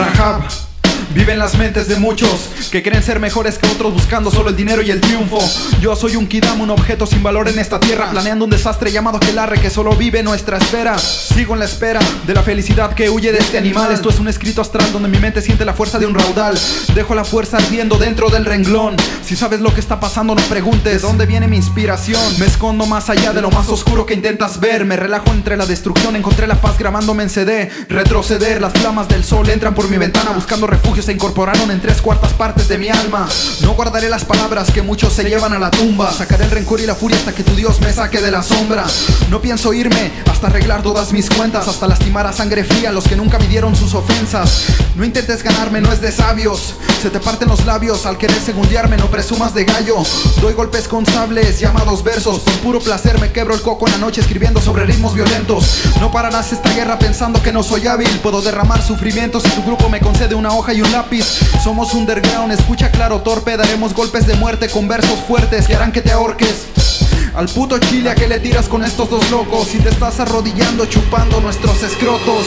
Racaba Viven las mentes de muchos que creen ser mejores que otros buscando solo el dinero y el triunfo. Yo soy un Kidam, un objeto sin valor en esta tierra, planeando un desastre llamado Kelarre que solo vive nuestra espera. Sigo en la espera de la felicidad que huye de este animal. Esto es un escrito astral donde mi mente siente la fuerza de un raudal. Dejo la fuerza ardiendo dentro del renglón. Si sabes lo que está pasando, no preguntes de dónde viene mi inspiración. Me escondo más allá de lo más oscuro que intentas ver. Me relajo entre la destrucción, encontré la paz grabándome en CD. Retroceder, las flamas del sol entran por mi ventana buscando refugio se incorporaron en tres cuartas partes de mi alma. No guardaré las palabras que muchos se llevan a la tumba. Sacaré el rencor y la furia hasta que tu Dios me saque de la sombra. No pienso irme hasta arreglar todas mis cuentas, hasta lastimar a sangre fría a los que nunca midieron sus ofensas. No intentes ganarme, no es de sabios. Se te parten los labios al querer segundearme, no presumas de gallo. Doy golpes con sables llamados versos. Por puro placer me quebro el coco en la noche escribiendo sobre ritmos violentos. No pararás esta guerra pensando que no soy hábil. Puedo derramar sufrimientos si tu grupo me concede una hoja y un lápiz. Somos underground, escucha claro, torpe. Daremos golpes de muerte con versos fuertes que harán que te ahorques. Al puto chile a que le tiras con estos dos locos y te estás arrodillando chupando nuestros escrotos.